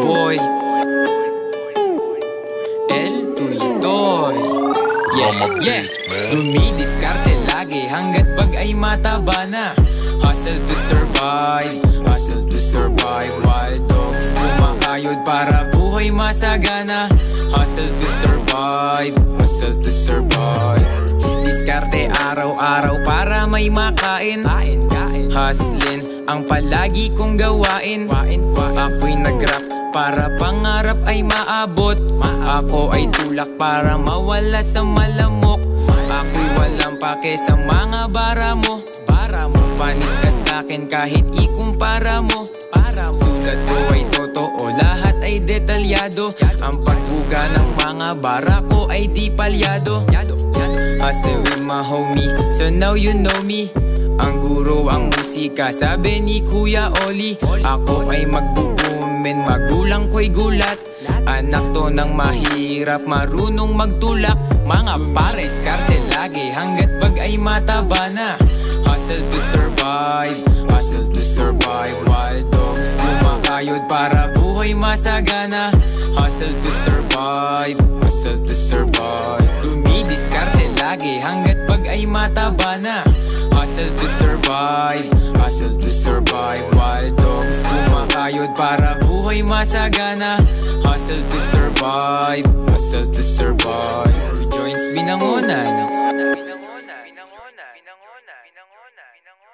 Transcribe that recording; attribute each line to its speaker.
Speaker 1: boy El Tuytoy Yeah, yeah. Dumidiskarte lagi. Hanggat pag ay mataba na? Hustle to survive. Hustle to survive. Wild dogs kumakayod para buhay masagana. Hustle to survive. Hustle to survive. Diskarte araw-araw para may makain. Hustlin ang palagi kong gawain Ako'y nagrap para pangarap ay maabot. Ako ay tulak para mawala sa malamok. Ako'y walang pake sa mga bara mo. Para mo. Panis ka sa'kin kahit ikumpara mo. Para mo. Sulat ko ay totoo lahat ay detalyado. Ang pagbuga ng mga bara ko ay di palyado. Hustle with my homie So now you know me. Ang guro ang musika Sabi ni Kuya Oli. Ako ay magbubumen Magulang ko'y gulat. Anak to ng mahirap Marunong magtulak. Mga pares karte lagi Hanggat bag ay mataba na. Hustle to survive Hustle to survive. Wild dogs kumakayod Para buhay masagana. Hustle to survive Hustle to survive. Dumidiskarte lagi Hanggat bag ay mataba na. Hustle to survive Hustle to survive. Wild Kayod para buhay masagana. Hustle to survive Hustle to survive. Rejoins binangonan Binangonan Binangonan Binangonan Binangonan.